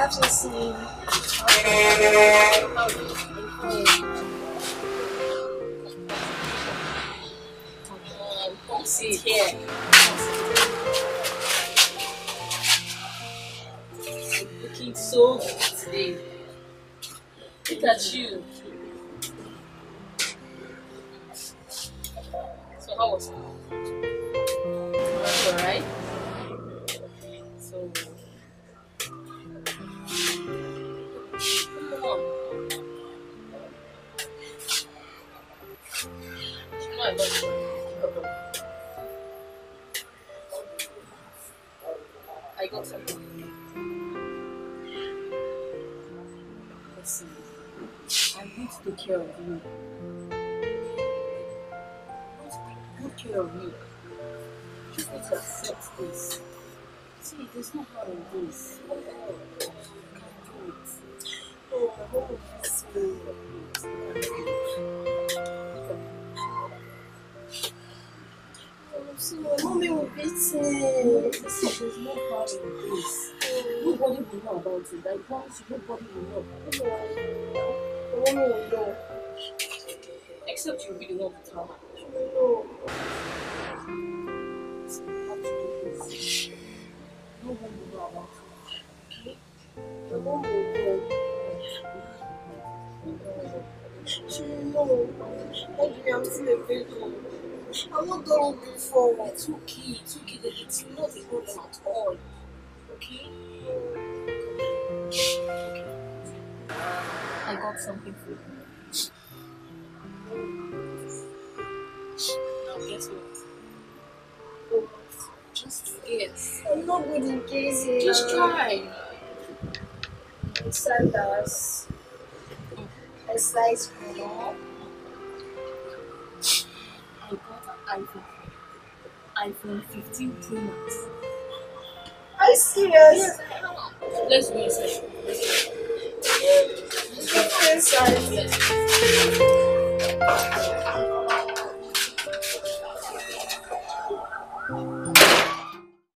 Come sit here. You're looking so good today. Look at you. So how? Was it alright? So I got something. Let's see. I need to take care of you. Good care of. You just need to accept this. See, there's no harm in this. See, there's no harm in this. Nobody will know about it. I promise you, nobody will know. Mommy will know. Except you really want to tell her. She will So you have to do this. No one will know about it. My mom will know. Will know. Maybe I'm still a baby. I'm not done with before. It's okay, it's okay. It's not a problem at all. Okay? Okay. I got something for you. Now guess what? Oh, Just guess. I'm not good in guessing. Just try. Sandals. A size four. I got iPhone. iPhone 15 Pro Max. Are you serious? Let's go inside. Let's go. Yes.